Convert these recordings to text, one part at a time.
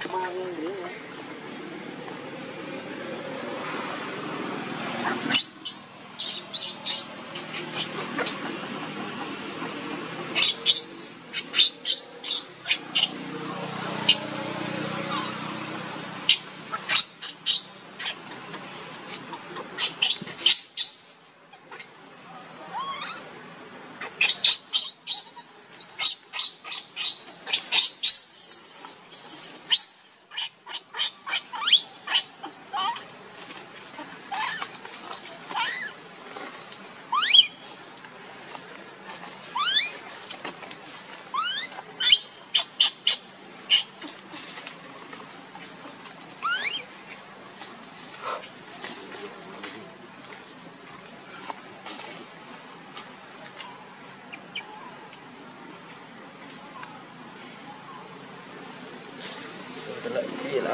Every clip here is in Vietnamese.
Come on, baby.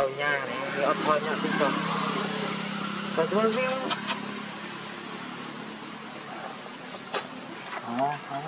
Ở nhà này thì ở thôi nhà tinh thần còn rồi view đó đó.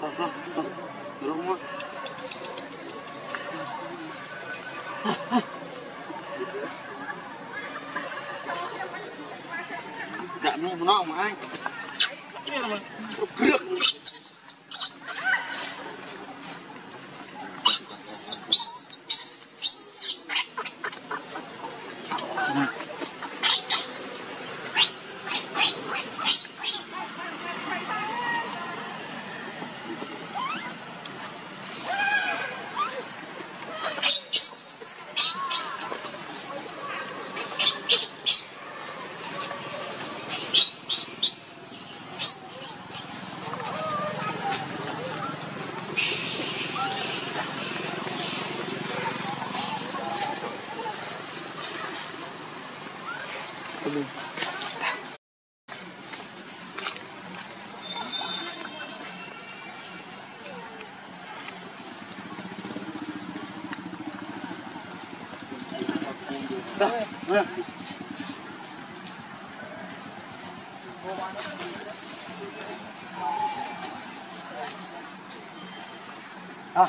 Dạ, nó nó mà anh. Cái này là được. Đó,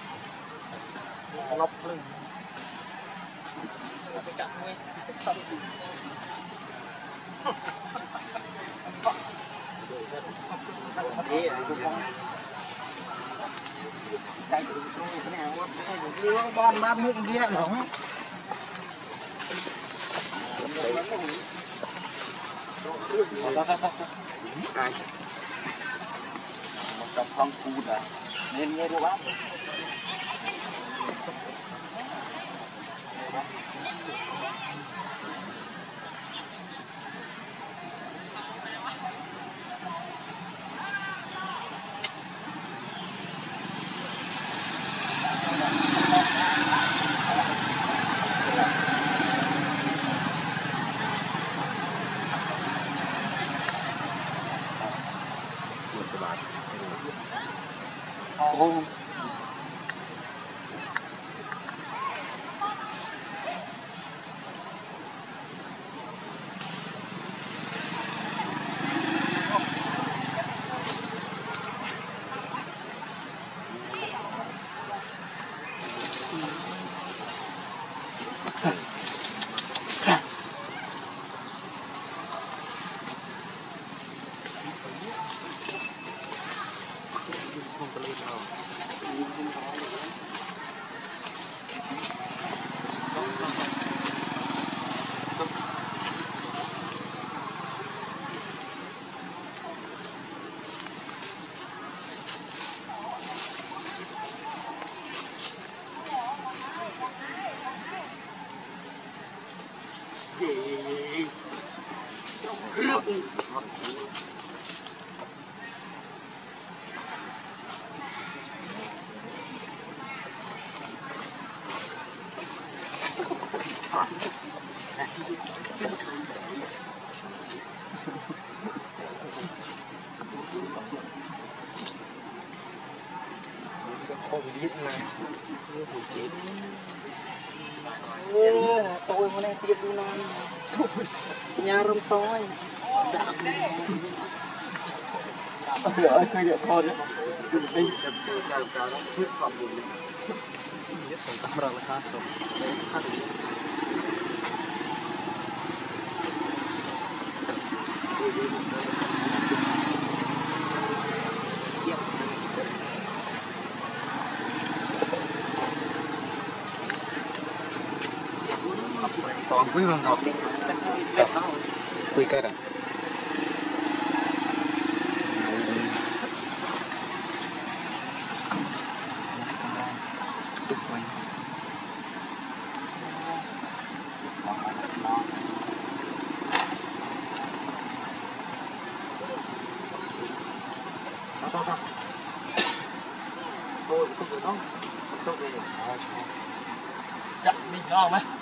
cám cám không lóc lên. Hãy subscribe cho kênh Ghiền Mì Gõ Để không bỏ lỡ những video hấp dẫn một cặp phong phu đã nên nghe đâu bác. 好。Không biết này tôi hôm nay tiệc đi non nhà rồng tôi đã ở cái địa con đấy đi chào chào nó quyết phòng buồn nhất 가. 또 이거 좀. 또 이거. 아, 좋아. 야, 니 나와.